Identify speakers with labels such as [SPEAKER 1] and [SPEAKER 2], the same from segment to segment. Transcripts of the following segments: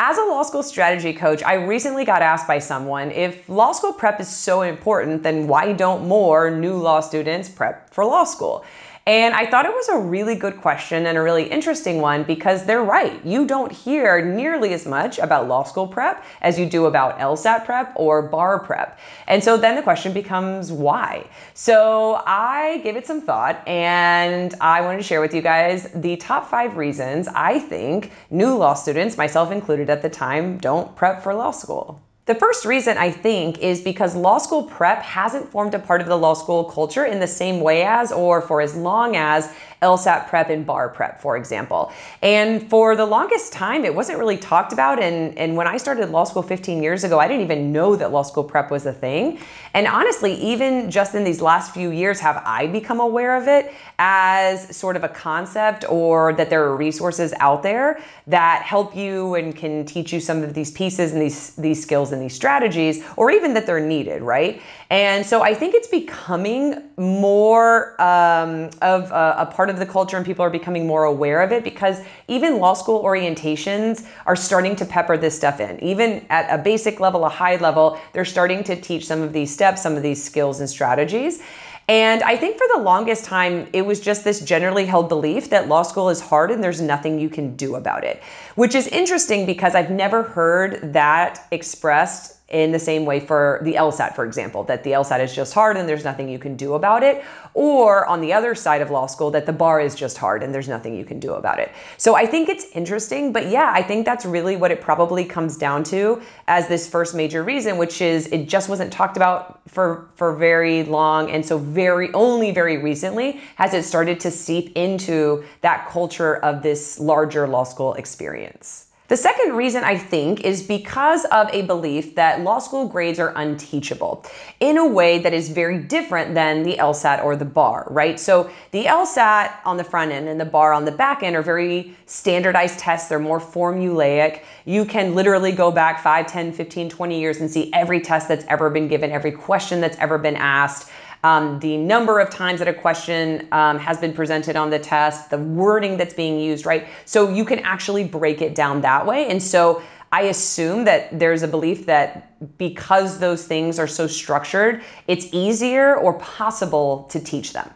[SPEAKER 1] As a law school strategy coach, I recently got asked by someone if law school prep is so important, then why don't more new law students prep for law school? And I thought it was a really good question and a really interesting one because they're right. You don't hear nearly as much about law school prep as you do about LSAT prep or bar prep. And so then the question becomes why? So I gave it some thought and I wanted to share with you guys the top five reasons I think new law students, myself included at the time, don't prep for law school. The first reason I think is because law school prep hasn't formed a part of the law school culture in the same way as or for as long as LSAT prep and bar prep, for example. And for the longest time, it wasn't really talked about. And, and when I started law school 15 years ago, I didn't even know that law school prep was a thing. And honestly, even just in these last few years, have I become aware of it as sort of a concept or that there are resources out there that help you and can teach you some of these pieces and these, these skills and these strategies, or even that they're needed, right? And so I think it's becoming more um, of a, a part of the culture and people are becoming more aware of it because even law school orientations are starting to pepper this stuff in. Even at a basic level, a high level, they're starting to teach some of these steps, some of these skills and strategies. And I think for the longest time, it was just this generally held belief that law school is hard and there's nothing you can do about it, which is interesting because I've never heard that expressed in the same way for the LSAT, for example, that the LSAT is just hard and there's nothing you can do about it. Or on the other side of law school, that the bar is just hard and there's nothing you can do about it. So I think it's interesting, but yeah, I think that's really what it probably comes down to as this first major reason, which is it just wasn't talked about for, for very long. And so very, only very recently has it started to seep into that culture of this larger law school experience. The second reason I think is because of a belief that law school grades are unteachable in a way that is very different than the LSAT or the bar, right? So the LSAT on the front end and the bar on the back end are very standardized tests. They're more formulaic. You can literally go back 5, 10, 15, 20 years and see every test that's ever been given, every question that's ever been asked um, the number of times that a question um, has been presented on the test, the wording that's being used, right? So you can actually break it down that way. And so I assume that there's a belief that because those things are so structured, it's easier or possible to teach them.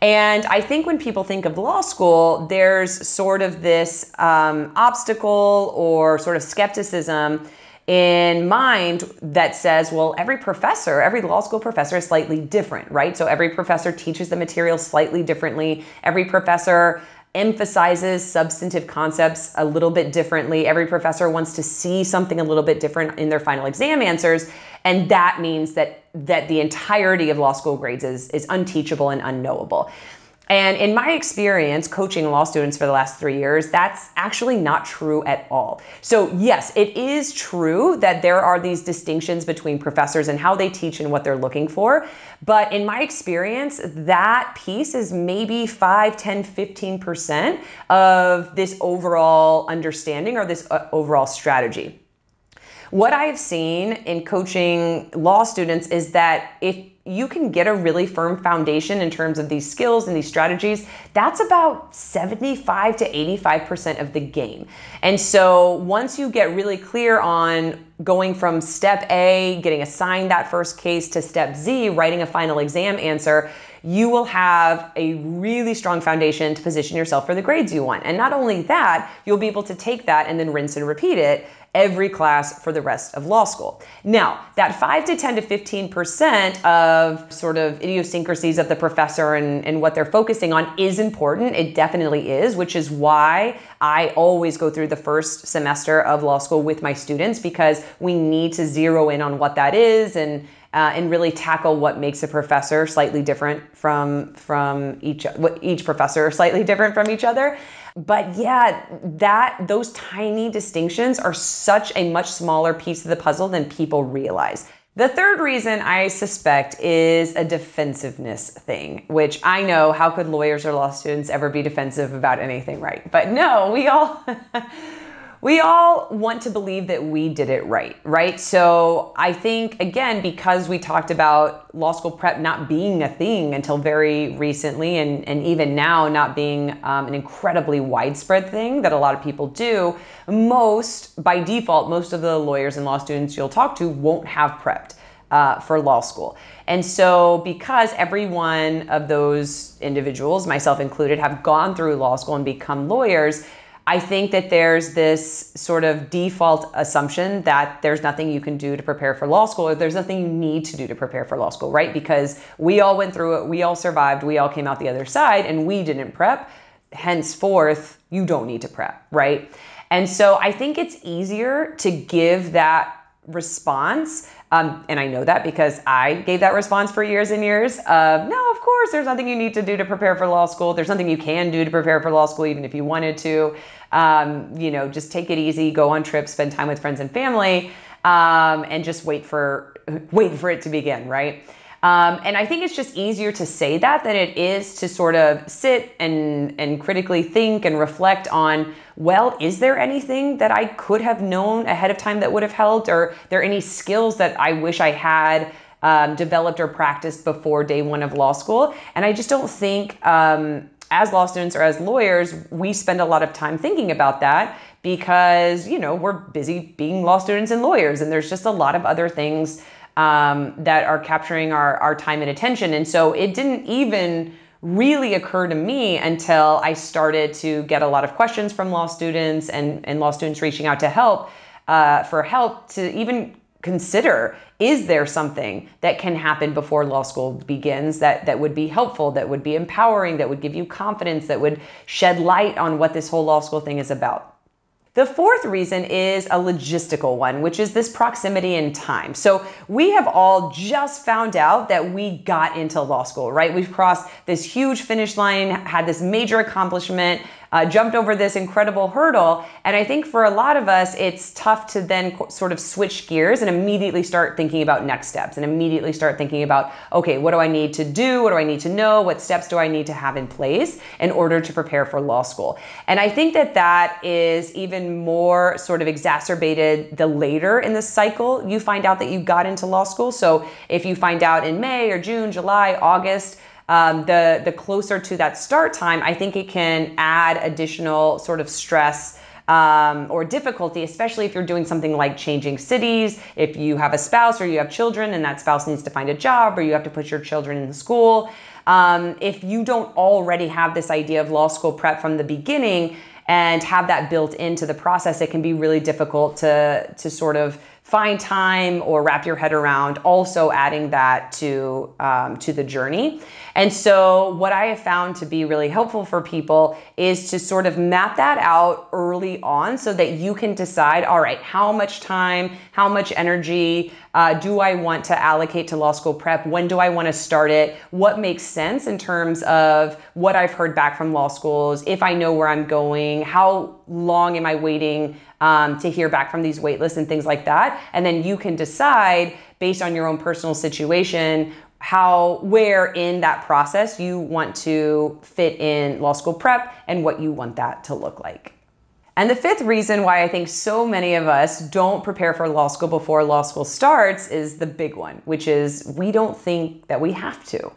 [SPEAKER 1] And I think when people think of law school, there's sort of this um, obstacle or sort of skepticism in mind that says, well, every professor, every law school professor is slightly different, right? So every professor teaches the material slightly differently. Every professor emphasizes substantive concepts a little bit differently. Every professor wants to see something a little bit different in their final exam answers. And that means that that the entirety of law school grades is, is unteachable and unknowable. And in my experience coaching law students for the last three years, that's actually not true at all. So, yes, it is true that there are these distinctions between professors and how they teach and what they're looking for. But in my experience, that piece is maybe 5, 10, 15% of this overall understanding or this uh, overall strategy. What I've seen in coaching law students is that if you can get a really firm foundation in terms of these skills and these strategies, that's about 75 to 85% of the game. And so once you get really clear on going from step A, getting assigned that first case, to step Z, writing a final exam answer, you will have a really strong foundation to position yourself for the grades you want. And not only that, you'll be able to take that and then rinse and repeat it every class for the rest of law school. Now, that 5 to 10 to 15% of sort of idiosyncrasies of the professor and, and what they're focusing on is important. It definitely is, which is why I always go through the first semester of law school with my students because we need to zero in on what that is and uh, and really tackle what makes a professor slightly different from from each each professor slightly different from each other but yeah that those tiny distinctions are such a much smaller piece of the puzzle than people realize the third reason I suspect is a defensiveness thing, which I know how could lawyers or law students ever be defensive about anything, right? But no, we all we all want to believe that we did it right, right? So I think, again, because we talked about law school prep not being a thing until very recently, and, and even now not being um, an incredibly widespread thing that a lot of people do, most, by default, most of the lawyers and law students you'll talk to won't have prepped. Uh, for law school. And so, because every one of those individuals, myself included, have gone through law school and become lawyers, I think that there's this sort of default assumption that there's nothing you can do to prepare for law school, or there's nothing you need to do to prepare for law school, right? Because we all went through it, we all survived, we all came out the other side, and we didn't prep. Henceforth, you don't need to prep, right? And so I think it's easier to give that response. Um, and I know that because I gave that response for years and years of, no, of course, there's nothing you need to do to prepare for law school. There's nothing you can do to prepare for law school, even if you wanted to. Um, you know, just take it easy, go on trips, spend time with friends and family, um, and just wait for wait for it to begin, right? Um, and I think it's just easier to say that than it is to sort of sit and and critically think and reflect on, well, is there anything that I could have known ahead of time that would have helped, or there any skills that I wish I had um, developed or practiced before day one of law school? And I just don't think. Um, as law students or as lawyers, we spend a lot of time thinking about that because, you know, we're busy being law students and lawyers, and there's just a lot of other things um, that are capturing our, our time and attention. And so it didn't even really occur to me until I started to get a lot of questions from law students and, and law students reaching out to help uh, for help to even consider is there something that can happen before law school begins that that would be helpful that would be empowering that would give you confidence that would shed light on what this whole law school thing is about the fourth reason is a logistical one, which is this proximity in time. So we have all just found out that we got into law school, right? We've crossed this huge finish line, had this major accomplishment, uh, jumped over this incredible hurdle. And I think for a lot of us, it's tough to then co- sort of switch gears and immediately start thinking about next steps and immediately start thinking about, okay, what do I need to do? What do I need to know? What steps do I need to have in place in order to prepare for law school? And I think that that is even more sort of exacerbated the later in the cycle you find out that you got into law school. So if you find out in May or June, July, August, um, the the closer to that start time, I think it can add additional sort of stress. Um, or difficulty, especially if you're doing something like changing cities, if you have a spouse or you have children and that spouse needs to find a job or you have to put your children in school. Um, if you don't already have this idea of law school prep from the beginning and have that built into the process, it can be really difficult to, to sort of find time or wrap your head around also adding that to um, to the journey. And so what i have found to be really helpful for people is to sort of map that out early on so that you can decide all right how much time how much energy uh, do i want to allocate to law school prep? When do i want to start it? What makes sense in terms of what i've heard back from law schools? If i know where i'm going how long am i waiting um, to hear back from these waitlists and things like that. And then you can decide based on your own personal situation how where in that process you want to fit in law school prep and what you want that to look like. And the fifth reason why I think so many of us don't prepare for law school before law school starts is the big one, which is we don't think that we have to.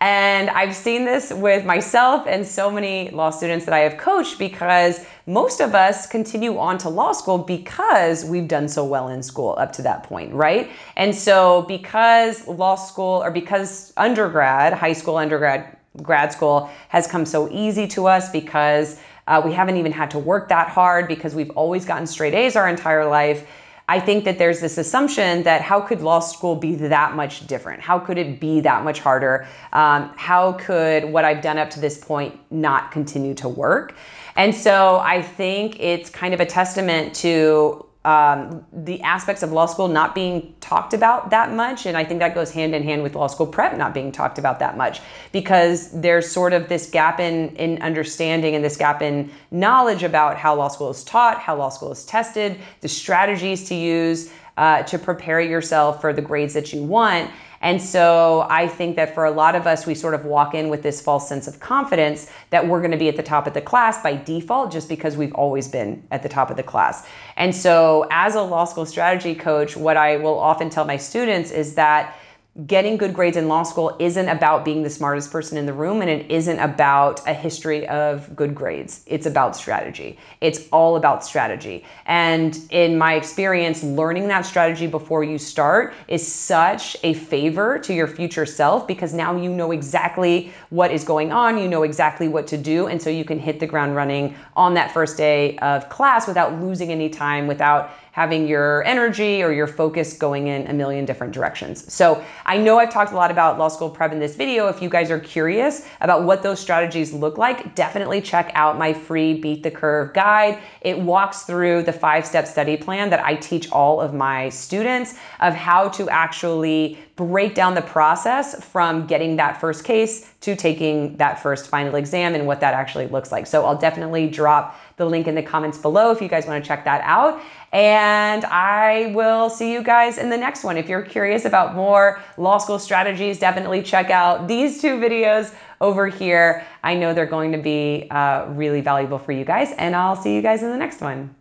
[SPEAKER 1] And I've seen this with myself and so many law students that I have coached because most of us continue on to law school because we've done so well in school up to that point, right? And so because law school or because undergrad, high school, undergrad, grad school has come so easy to us because uh, we haven't even had to work that hard because we've always gotten straight A's our entire life I think that there's this assumption that how could law school be that much different? How could it be that much harder? Um, how could what I've done up to this point not continue to work? And so I think it's kind of a testament to um, the aspects of law school not being talked about that much. And I think that goes hand in hand with law school prep not being talked about that much because there's sort of this gap in, in understanding and this gap in knowledge about how law school is taught, how law school is tested, the strategies to use uh, to prepare yourself for the grades that you want. And so I think that for a lot of us, we sort of walk in with this false sense of confidence that we're going to be at the top of the class by default, just because we've always been at the top of the class. And so as a law school strategy coach, what I will often tell my students is that getting good grades in law school isn't about being the smartest person in the room and it isn't about a history of good grades. It's about strategy. It's all about strategy. And in my experience, learning that strategy before you start is such a favor to your future self because now you know exactly what is going on, you know exactly what to do, and so you can hit the ground running on that first day of class without losing any time, without having your energy or your focus going in a million different directions. So I know I've talked a lot about law school prep in this video. If you guys are curious about what those strategies look like, definitely check out my free Beat the Curve guide. It walks through the five step study plan that I teach all of my students of how to actually break down the process from getting that first case to taking that first final exam and what that actually looks like. So I'll definitely drop the link in the comments below if you guys want to check that out. And I will see you guys in the next one. If you're curious about more law school strategies, definitely check out these two videos over here. I know they're going to be uh, really valuable for you guys, and I'll see you guys in the next one.